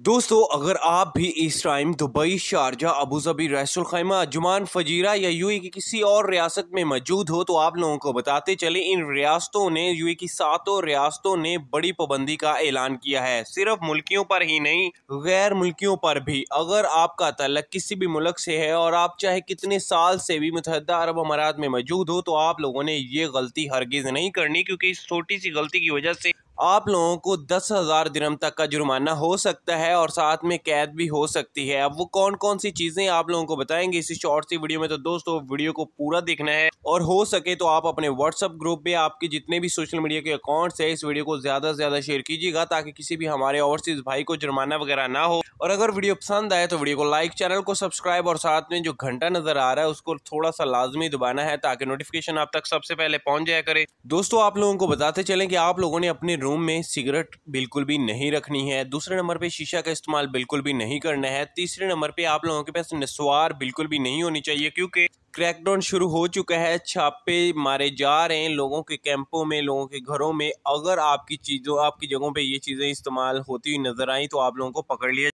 दोस्तों, अगर आप भी इस time Dubai, Sharjah Abu Dhabi Ras al Khaimah, Ajman Fujairah या यूए की किसी और रियासत में मौजूद हो तो आप लोगों को बताते चले, इन रियासतों ने, यूए की सातों रियासतों ने बड़ी पाबंदी का ऐलान किया है। सिर्फ़ मुल्कियों पर ही नहीं, गैर मुल्कियों पर भी। अगर आपका तलक किसी भी मुल्क से है और आप चाहे कितने साल से भी मुतहदा अरब अमारात में मौजूद हो तो आप लोगों ने ये गलती हरगिज नहीं करनी, क्योंकि इस छोटी सी गलती की वजह से आप लोगों को दस हज़ार दिरम तक का जुर्माना हो सकता है और साथ में कैद भी हो सकती है। अब वो कौन कौन सी चीज़ें आप लोगों को बताएँगे? इसी शॉर्ट सी वीडियो में तो दोस्तों वीडियो को पूरा देखना है और हो सके तो आप अपने व्हाट्सअप ग्रुप में आपके जितने भी सोशल मीडिया के अकाउंट्स है, इस वीडियो को ज़्यादा से ज़्यादा शेयर कीजिएगा ताकि किसी भी हमारे ओवरसीज भाई को जुर्माना वगैरह ना हो। और अगर वीडियो पसंद आए तो वीडियो को लाइक, चैनल को सब्सक्राइब और साथ में जो घंटा नज़र आ रहा है उसको थोड़ा सा लाजमी दबाना है ताकि नोटिफिकेशन आप तक सबसे पहले पहुँच जाया करे। दोस्तों, आप लोगों को बताते चलें कि आप लोगों ने अपने रूम में सिगरेट बिल्कुल भी नहीं रखनी है। दूसरे नंबर पे शीशा का इस्तेमाल बिल्कुल भी नहीं करना है। तीसरे नंबर पे आप लोगों के पास नस्वार बिल्कुल भी नहीं होनी चाहिए क्योंकि क्रैकडाउन शुरू हो चुका है, छापे मारे जा रहे हैं लोगों के कैंपों में, लोगों के घरों में। अगर आपकी चीज़ों, आपकी जगहों पे ये चीज़ें इस्तेमाल होती हुई नज़र आई तो आप लोगों को पकड़ लिया